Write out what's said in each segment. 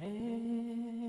Hey.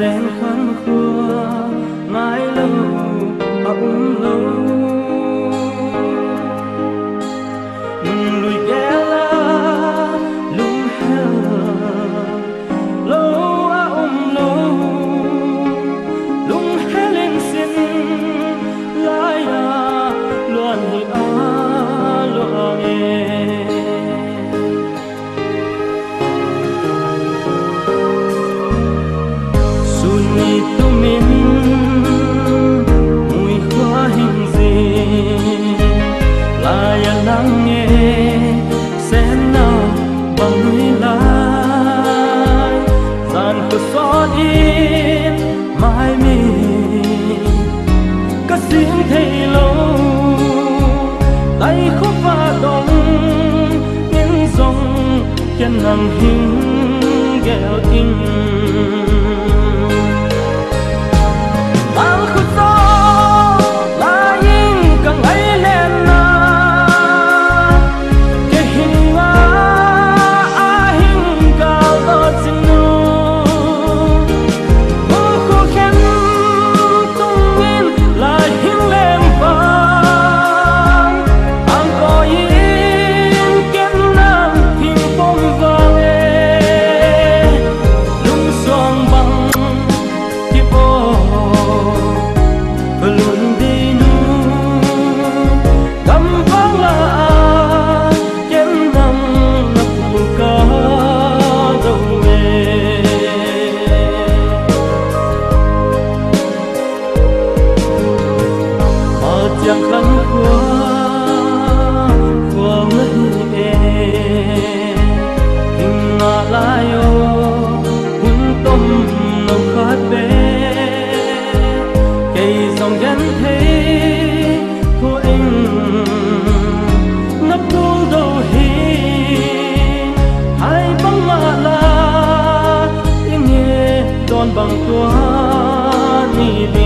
Then come. thấy lâu. Tay khúc và đông những dòng chân hàng hình ghẹo tình khăn quá quá ngất e hình ngã lại ô tôm nồng khát bê cây dòng dân thế thu anh nắp thu đầu hi hai băng ngã tiếng nghe đòn bằng tua ni